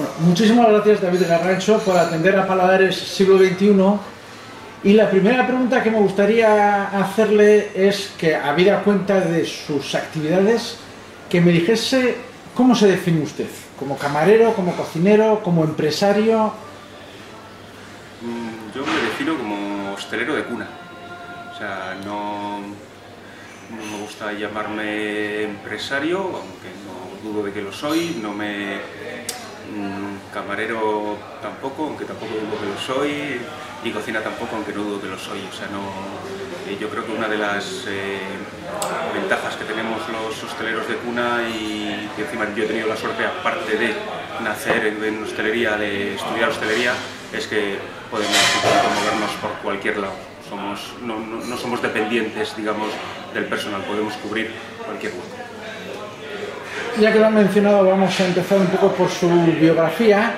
Bueno, muchísimas gracias David Garrancho por atender a Paladares siglo XXI. Y la primera pregunta que me gustaría hacerle es que, habida cuenta de sus actividades, que me dijese cómo se define usted, como camarero, como cocinero, como empresario. Mm, Yo me defino como hostelero de cuna. O sea, no, no me gusta llamarme empresario, aunque no dudo de que lo soy. No me camarero tampoco, aunque tampoco dudo que lo soy. Y cocina tampoco, aunque no dudo que lo soy. O sea, no, eh, yo creo que una de las eh, ventajas que tenemos los hosteleros de cuna y que encima yo he tenido la suerte, aparte de nacer en, hostelería, de estudiar hostelería, es que podemos movernos por cualquier lado. Somos, no, no- no somos dependientes, digamos, del personal, podemos cubrir cualquier hueco. Ya que lo han mencionado, vamos a empezar un poco por su biografía.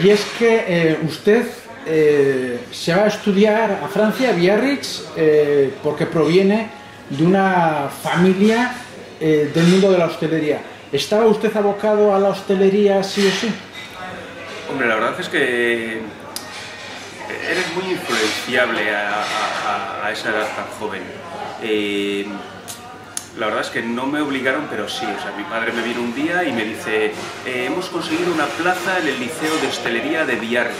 Y es que eh, usted eh, se va a estudiar a Francia, a Biarritz, eh, porque proviene de una familia del mundo de la hostelería. ¿Estaba usted abocado a la hostelería sí o sí? Hombre, la verdad es que eres muy influenciable a esa edad tan joven. La verdad es que no me obligaron, pero sí. O sea, mi padre me vino un día y me dice, "Eh, hemos conseguido una plaza en el Liceo de Hostelería de Biarritz.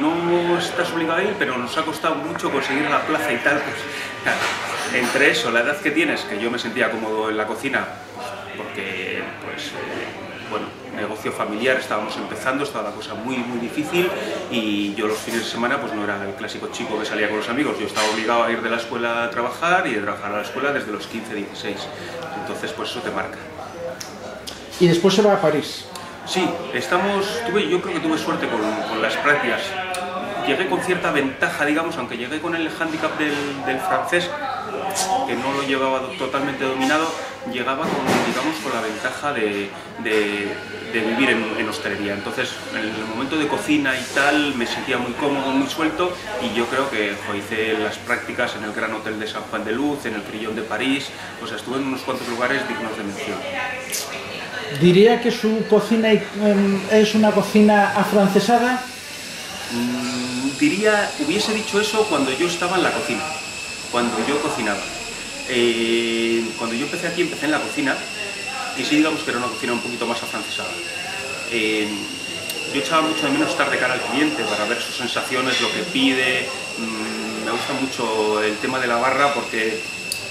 No estás obligado a ir, pero nos ha costado mucho conseguir la plaza y tal. Pues, entre eso, la edad que tienes, que yo me sentía cómodo en la cocina, pues, porque, pues, eh, bueno, negocio familiar, estábamos empezando, estaba la cosa muy, muy difícil y yo los fines de semana pues no era el clásico chico que salía con los amigos, yo estaba obligado a ir de la escuela a trabajar y de trabajar a la escuela desde los 15, 16. Entonces, pues eso te marca. Y después se va a París. Sí, estamos, tuve, yo creo que tuve suerte con, con las prácticas. Llegué con cierta ventaja, digamos, aunque llegué con el hándicap del, del francés, que no lo llevaba totalmente dominado, llegaba con, digamos, con la ventaja de, de- de vivir en, en hostelería. Entonces, en el momento de cocina y tal, me sentía muy cómodo, muy suelto, y yo creo que jo, hice las prácticas en el Gran Hotel de San Juan de Luz, en el Crillón de París, o sea, estuve en unos cuantos lugares dignos de mención. ¿Diría que su cocina em, es una cocina afrancesada? Mm, diría, hubiese dicho eso cuando yo estaba en la cocina, cuando yo cocinaba. Eh, cuando yo empecé aquí, empecé en la cocina y sí digamos que era una cocina un poquito más afrancesada. Eh, yo echaba mucho de menos estar de cara al cliente para ver sus sensaciones, lo que pide. Mm, me gusta mucho el tema de la barra porque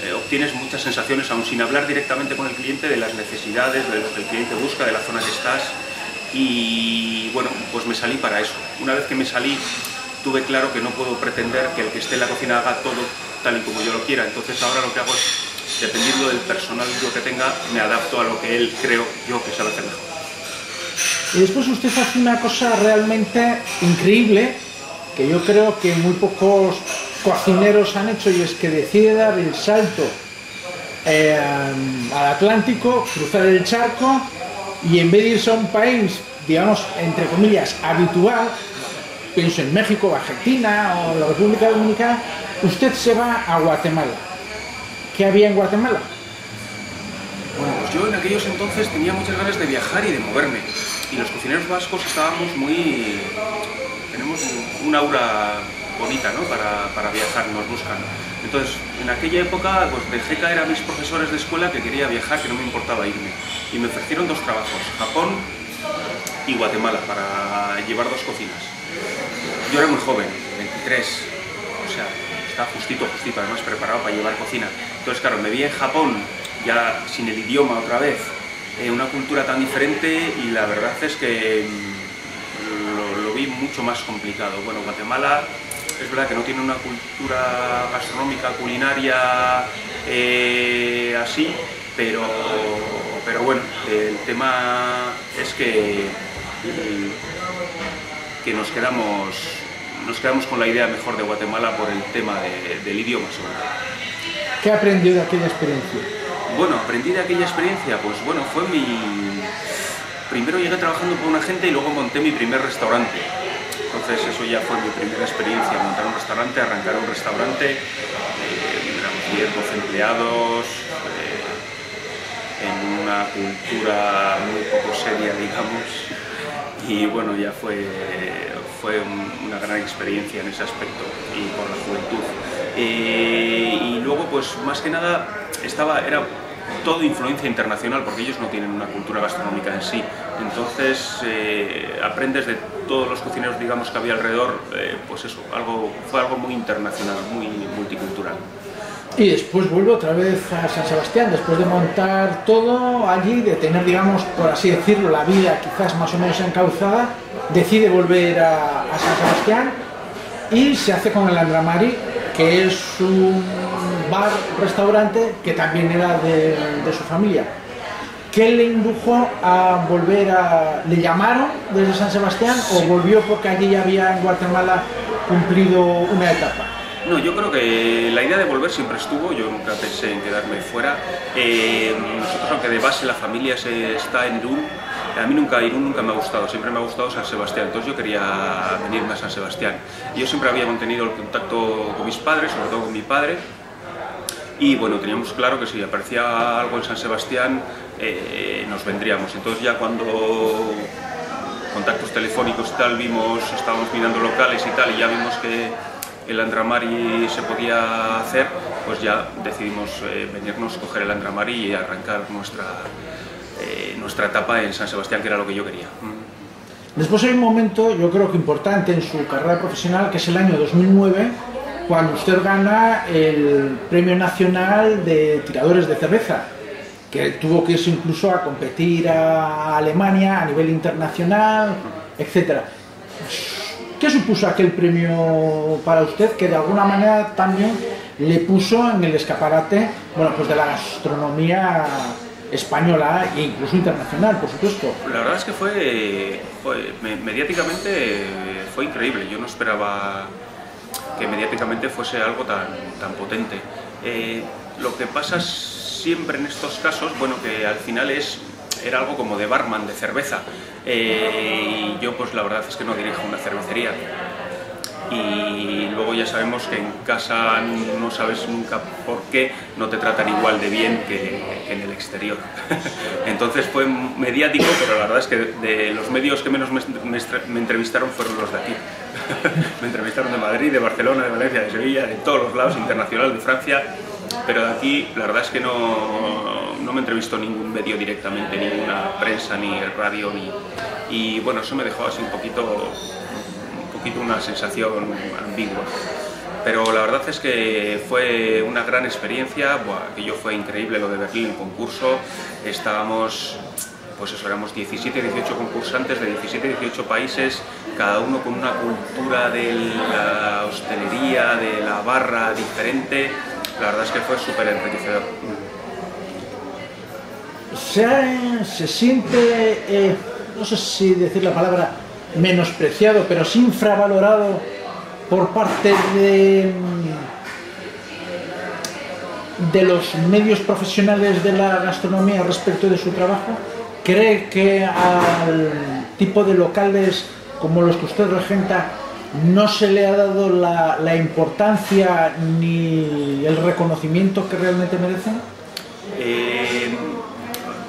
eh, obtienes muchas sensaciones, aún sin hablar directamente con el cliente, de las necesidades, de lo que el cliente busca, de la zona que estás. Y bueno, pues me salí para eso. Una vez que me salí, tuve claro que no puedo pretender que el que esté en la cocina haga todo tal y como yo lo quiera. Entonces ahora lo que hago es, dependiendo del personal yo que tenga, me adapto a lo que él creo yo que sabe hacer mejor. Y después usted hace una cosa realmente increíble que yo creo que muy pocos cocineros han hecho y es que decide dar el salto eh, al Atlántico, cruzar el charco y en vez de irse a un país, digamos, entre comillas, habitual, pienso en México, Argentina o la República Dominicana, usted se va a Guatemala. ¿Qué había en Guatemala? Bueno, pues yo en aquellos entonces tenía muchas ganas de viajar y de moverme. Y los cocineros vascos estábamos muy... tenemos un aura bonita, ¿no? Para, para viajar, nos buscan. Entonces, en aquella época, pues dejé caer a mis profesores de escuela que quería viajar, que no me importaba irme. Y me ofrecieron dos trabajos, Japón y Guatemala, para llevar dos cocinas. Yo era muy joven, 23, o sea, estaba justito, justito, además preparado para llevar cocina. Entonces, claro, me vi en Japón, ya sin el idioma otra vez, eh, una cultura tan diferente y la verdad es que mm, lo, vi mucho más complicado. Bueno, Guatemala es verdad que no tiene una cultura gastronómica, culinaria eh, así, pero, pero bueno, el tema es que, mm, que nos quedamos nos quedamos con la idea mejor de Guatemala por el tema de- del idioma sobre todo. ¿Qué aprendió de aquella experiencia? Bueno, aprendí de aquella experiencia, pues bueno, fue mi... Primero llegué trabajando con una gente y luego monté mi primer restaurante. Entonces eso ya fue mi primera experiencia, montar un restaurante, arrancar un restaurante, eh, éramos 10, 12 empleados, eh, en una cultura muy poco seria, digamos. Y bueno, ya fue, fue una gran experiencia en ese aspecto y por la juventud. Y luego, pues más que nada, estaba, era todo influencia internacional porque ellos no tienen una cultura gastronómica en sí. Entonces eh, aprendes de todos los cocineros digamos que había alrededor, eh, pues eso, algo, fue algo muy internacional, muy multicultural. Y después vuelve otra vez a San Sebastián, después de montar todo allí, de tener, digamos, por así decirlo, la vida quizás más o menos encauzada, decide volver a, San Sebastián y se hace con el Andramari, que es un bar, restaurante que también era de, su familia. ¿Qué le indujo a volver a... ¿Le llamaron desde San Sebastián o volvió porque allí ya había en Guatemala cumplido una etapa? No, yo creo que la idea de volver siempre estuvo, yo nunca pensé en quedarme fuera. Eh, nosotros, aunque de base la familia se está en Irún, a mí nunca Irún nunca me ha gustado, siempre me ha gustado San Sebastián, entonces yo quería venirme a San Sebastián. Yo siempre había mantenido el contacto con mis padres, sobre todo con mi padre, y bueno, teníamos claro que si aparecía algo en San Sebastián eh, nos vendríamos. Entonces ya cuando contactos telefónicos y tal vimos, estábamos mirando locales y tal y ya vimos que el Andramari se podía hacer, pues ya decidimos eh, venirnos, coger el Andramari y arrancar nuestra, eh, nuestra etapa en San Sebastián, que era lo que yo quería. Después hay un momento, yo creo que importante en su carrera profesional, que es el año 2009, cuando usted gana el Premio Nacional de Tiradores de Cerveza, que tuvo que irse incluso a competir a Alemania a nivel internacional, etc. ¿Qué supuso aquel premio para usted que de alguna manera también le puso en el escaparate bueno, pues de la gastronomía española e incluso internacional, por supuesto? La verdad es que fue, mediáticamente fue increíble. Yo no esperaba que mediáticamente fuese algo tan, tan potente. Eh, lo que pasa siempre en estos casos, bueno, que al final es era algo como de barman, de cerveza. Eh, y yo pues la verdad es que no dirijo una cervecería. Y luego ya sabemos que en casa no sabes nunca por qué no te tratan igual de bien que, en el exterior. Entonces fue mediático, pero la verdad es que de los medios que menos me entrevistaron fueron los de aquí. me entrevistaron de Madrid, de Barcelona, de Valencia, de Sevilla, de todos los lados, internacional, de Francia, pero de aquí la verdad es que no, no me entrevistó ningún medio directamente, ninguna prensa, ni radio, ni... y bueno, eso me dejó así un poquito, poquito una sensación ambigua. Pero la verdad es que fue una gran experiencia, aquello fue increíble lo de Berlín, el concurso, estábamos pues eso, éramos 17, 18 concursantes de 17, 18 países, cada uno con una cultura de la hostelería, de la barra diferente. La verdad es que fue súper enriquecedor. Se, se siente, eh, no sé si decir la palabra menospreciado, pero sí infravalorado por parte de, de los medios profesionales de la gastronomía respecto de su trabajo ¿Cree que al tipo de locales como los que usted regenta no se le ha dado la, importancia ni el reconocimiento que realmente merecen? Eh,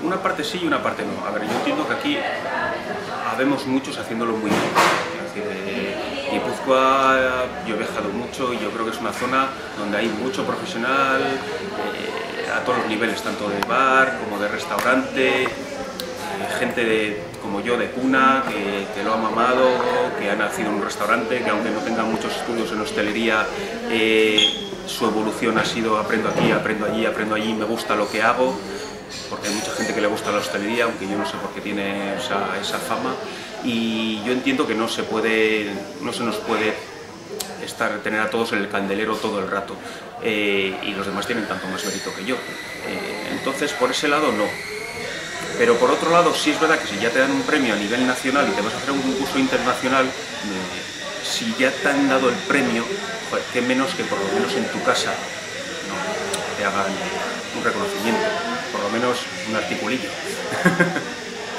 una parte sí y una parte no. A ver, yo entiendo que aquí habemos muchos haciéndolo muy bien. Es decir, eh, Guipúzcoa, yo he viajado mucho y yo creo que es una zona donde hay mucho profesional eh, a todos los niveles, tanto de bar como de restaurante, gente como yo de cuna, que, lo ha mamado, que ha nacido en un restaurante, que aunque no tenga muchos estudios en hostelería, eh, su evolución ha sido aprendo aquí, aprendo allí, aprendo allí, me gusta lo que hago, porque hay mucha gente que le gusta la hostelería, aunque yo no sé por qué tiene esa, fama, y yo entiendo que no se puede, no se nos puede estar, tener a todos en el candelero todo el rato, eh, y los demás tienen tanto más mérito que yo. Eh, entonces, por ese lado, no. Pero por otro lado, sí es verdad que si ya te dan un premio a nivel nacional y te vas a hacer un concurso internacional, si ya te han dado el premio, qué menos que por lo menos en tu casa te hagan un reconocimiento, lo menos un articulillo.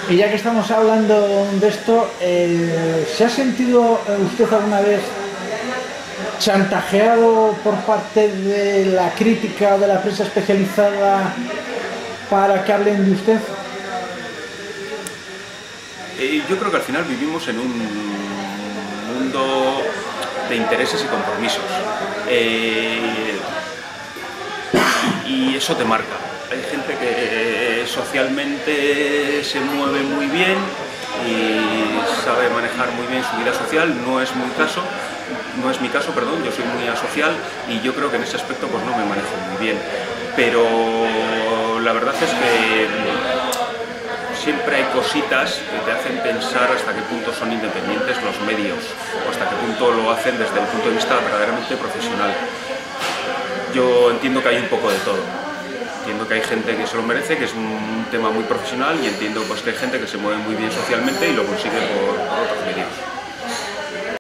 Y ya que estamos hablando de esto, eh, ¿se ha sentido usted alguna vez chantajeado por parte de la crítica o de la prensa especializada para que hablen de usted? Eh, yo creo que al final vivimos en un mundo de intereses y compromisos. Eh, y eso te marca. Hay gente que socialmente se mueve muy bien y sabe manejar muy bien su vida social, no es mi caso, no es mi caso, perdón, yo soy muy asocial y yo creo que en ese aspecto pues no me manejo muy bien. Pero la verdad es que siempre hay cositas que te hacen pensar hasta qué punto son independientes los medios o hasta qué punto lo hacen desde el punto de vista verdaderamente profesional. Yo entiendo que hay un poco de todo. Entiendo que hay gente que se lo merece, que es un tema muy profesional y entiendo pues, que hay gente que se mueve muy bien socialmente y lo consigue por otros medios.